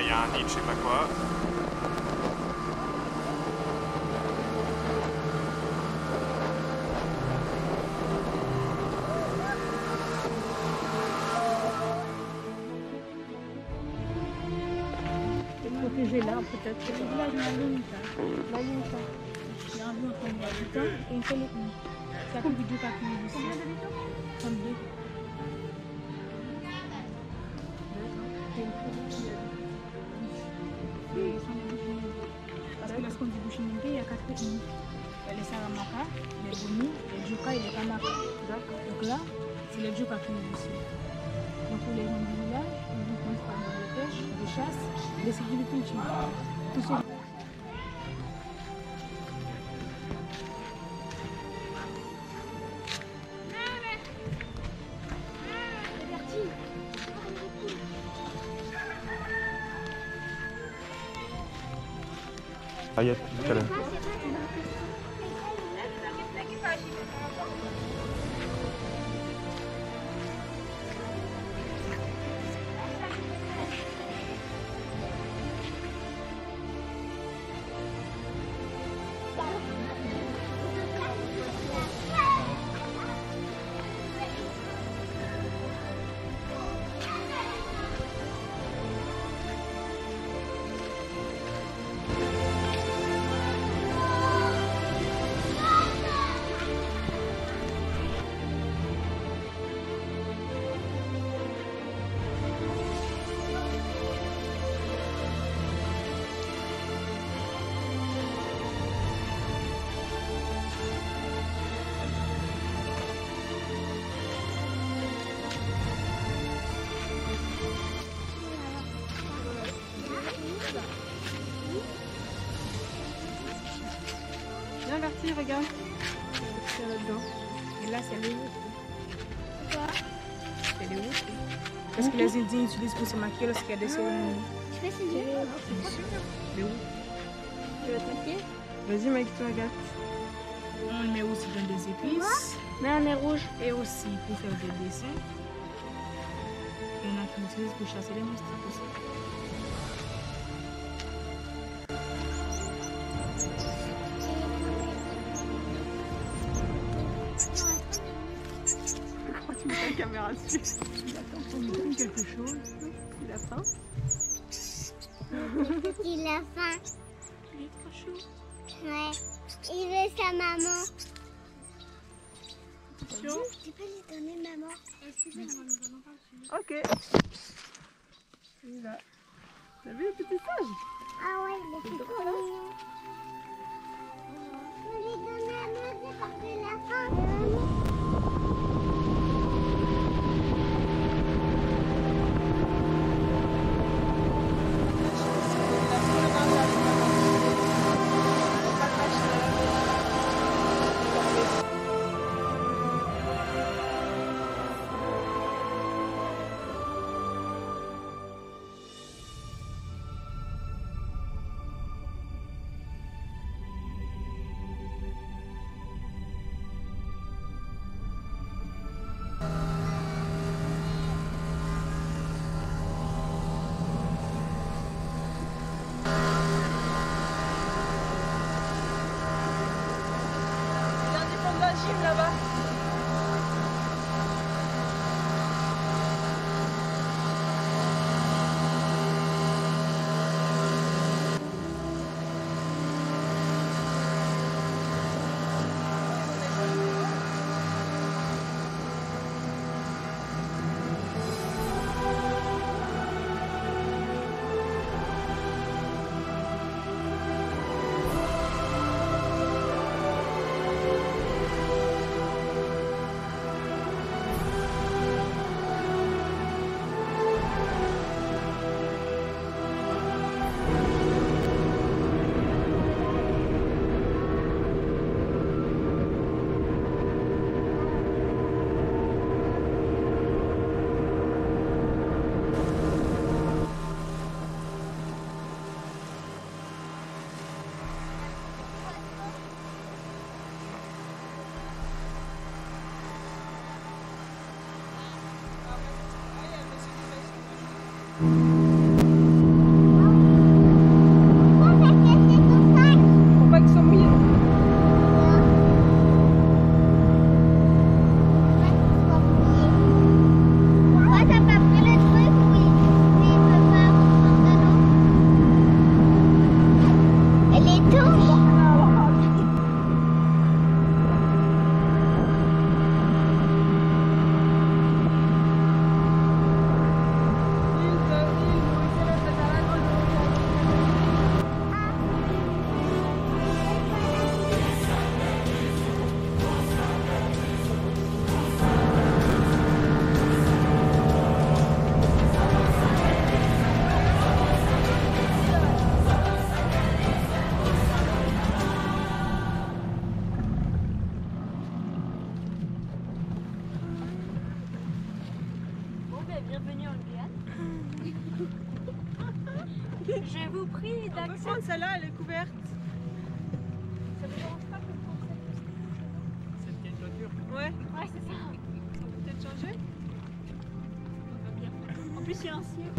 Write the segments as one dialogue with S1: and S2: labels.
S1: il y a un nid je sais pas quoi.
S2: peut-être. C'est le village Malinta. Malinta. Il y a environ 30 habitants et une seule ethnie. C'est à plus de deux quartiers ici. Combien d'habitants 32. Parce que lorsqu'on dit Bushiminke, il y a quatre ethnies. Il y a les Saramaka, les Boni, les Djoka et les Kamaka. Donc là, c'est les Djoka qui vivent ici. Donc pour les gens du village, ils vivent principalement de pêche, de chasse, de silviculture. Tout ça. Bertie, regarde. C'est là-dedans. Et là, c'est les routes.
S3: Quoi
S2: C'est les routes. Parce que les Indiens utilisent pour se maquiller lorsqu'il y a des cérémonies.
S3: Tu fais signer?
S2: Les routes.
S3: Tu veux t'inquiéter
S2: Vas-y, mec, toi, regarde. On le met aussi dans des épices.
S3: Mais un est rouge.
S2: Et aussi pour faire des dessins. Il y en a qui l'utilisent pour chasser les moustiques aussi. Il attend qu'on lui donne quelque chose. Il a faim.
S3: Il a faim.
S2: Il est trop chaud.
S3: Ouais. Il veut sa maman.
S2: Attention.
S3: Tu peux lui donner maman. Pas.
S2: Ok. Il est là. T'as vu le petit sage
S3: Ah ouais, il est tout trop mignon. Je vais lui donner à manger parce qu'il a faim.
S2: Du fond de
S4: vous
S2: On peut prendre celle-là, elle est couverte.
S4: Ça vous dérange pas que je prenne
S1: Cette vieille voiture.
S2: Ouais,
S4: Ouais c'est ça.
S2: ça peut peut-être changer.
S4: En plus silencieux.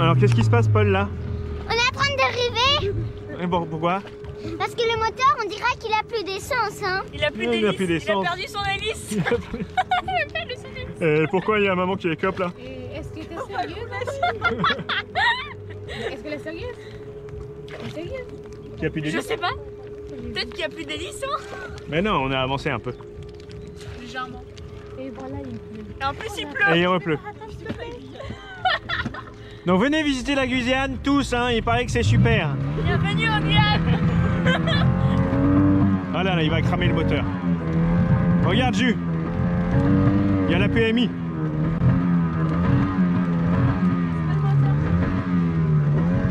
S1: Alors qu'est-ce qui se passe Paul là?
S3: On est en train d'arriver
S1: Et bon, pourquoi?
S3: Parce que le moteur, on dirait qu'il a plus d'essence. Hein.
S4: Il a plus
S1: Il a
S4: d'hélice.
S1: plus
S4: Il a
S1: d'essence.
S4: perdu son hélice.
S1: Euh, Pourquoi il y a maman qui écope là?
S2: Et est-ce que t'es sérieuse Est-ce qu'elle est? Sérieuse Elle est? Sérieuse
S1: Qui a plus
S4: Je sais pas. Peut-être qu'il y a plus d'hélice. Hein.
S1: Mais non, on a avancé un peu.
S4: Légèrement.
S2: Et voilà, il pleut.
S4: Et en plus il pleut.
S1: Et il repleut. Donc venez visiter la Guyane tous, hein, il paraît que c'est super.
S4: Bienvenue en Guyane.
S1: Voilà, là, il va cramer le moteur. Regarde, Jus. Il y a la PMI.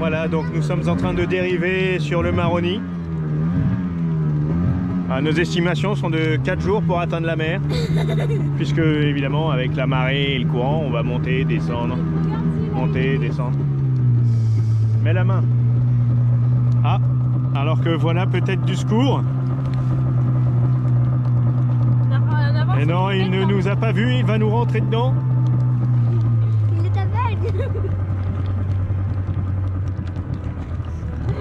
S1: Voilà, donc nous sommes en train de dériver sur le Maroni. Ah, nos estimations sont de 4 jours pour atteindre la mer. Puisque, évidemment, avec la marée et le courant, on va monter, descendre, monter, descendre. Mets la main. Ah, alors que voilà peut-être du secours. Et non, il ne nous a pas vus, il va nous rentrer dedans.
S3: Il est aveugle.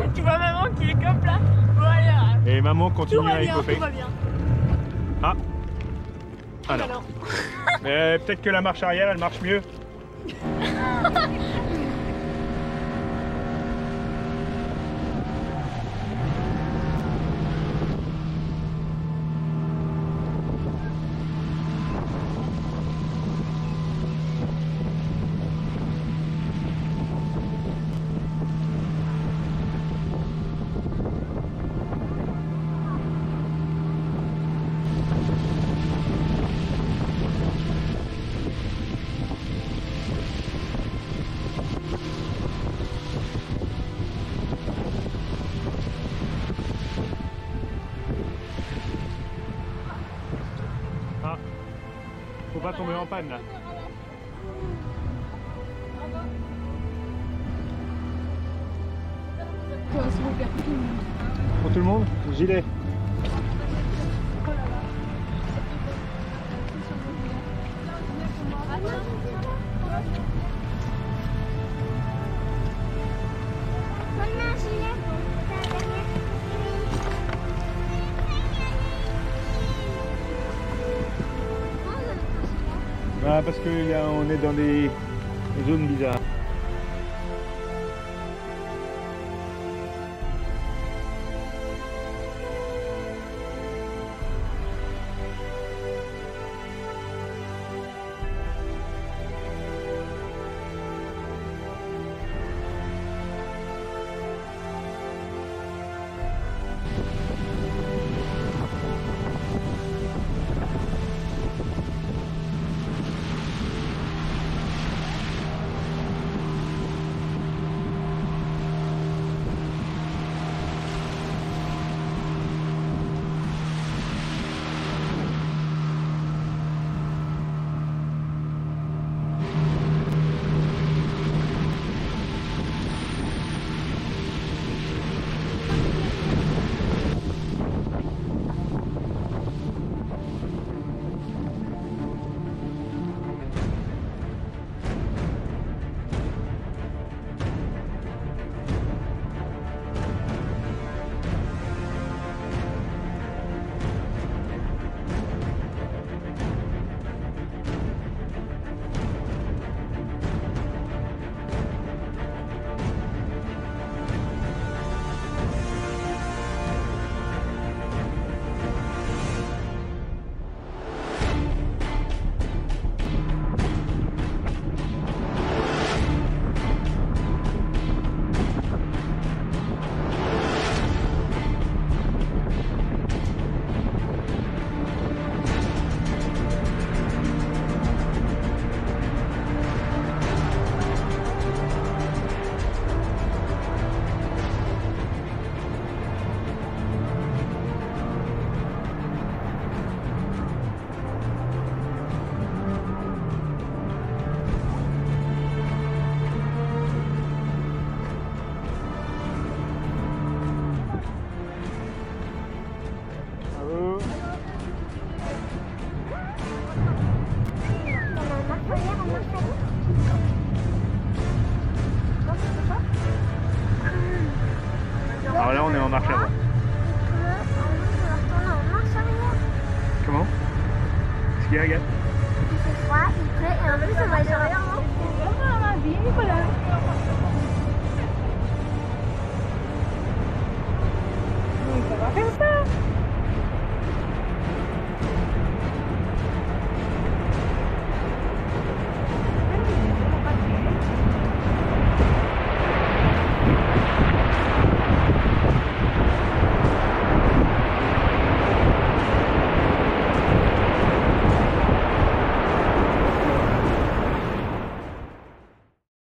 S4: Tu vois maman qui écope là Voilà.
S1: Et maman
S4: Tout
S1: continue
S4: va
S1: à
S4: bien,
S1: écoper.
S4: tout va bien.
S1: Ah Alors,
S4: Alors.
S1: mais peut-être que la marche arrière, elle marche mieux. tomber en panne là.
S2: Pour tout le monde,
S1: gilet. Parce qu'on est dans des zones bizarres. Alors là, on est en marche à avant. Comment? Qu'est-ce qu'il y a,